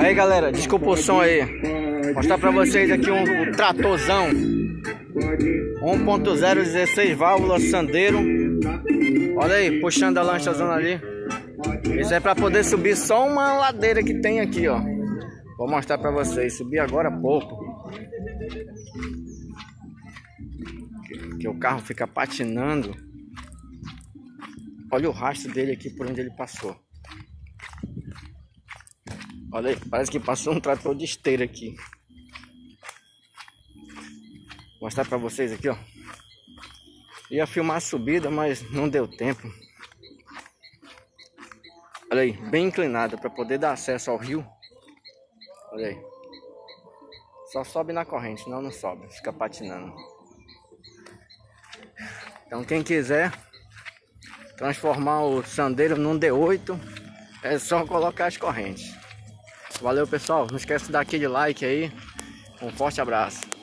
Aí galera, desculpa o som aí. Vou mostrar pra vocês aqui um, tratorzão 1.0 16 válvulas sandeiro. Olha aí, puxando a lanchazona ali. Isso é pra poder subir só uma ladeira que tem aqui, ó. Vou mostrar pra vocês. Subir agora há pouco. Que o carro fica patinando. Olha o rastro dele aqui por onde ele passou. Olha aí, parece que passou um trator de esteira aqui. Vou mostrar pra vocês aqui, ó. Ia filmar a subida, mas não deu tempo. Olha aí, bem inclinada para poder dar acesso ao rio. Olha aí. Só sobe na corrente, senão não sobe, fica patinando. Então quem quiser transformar o sandeiro num D8, é só colocar as correntes. Valeu pessoal, não esquece de dar aquele like aí. Um forte abraço.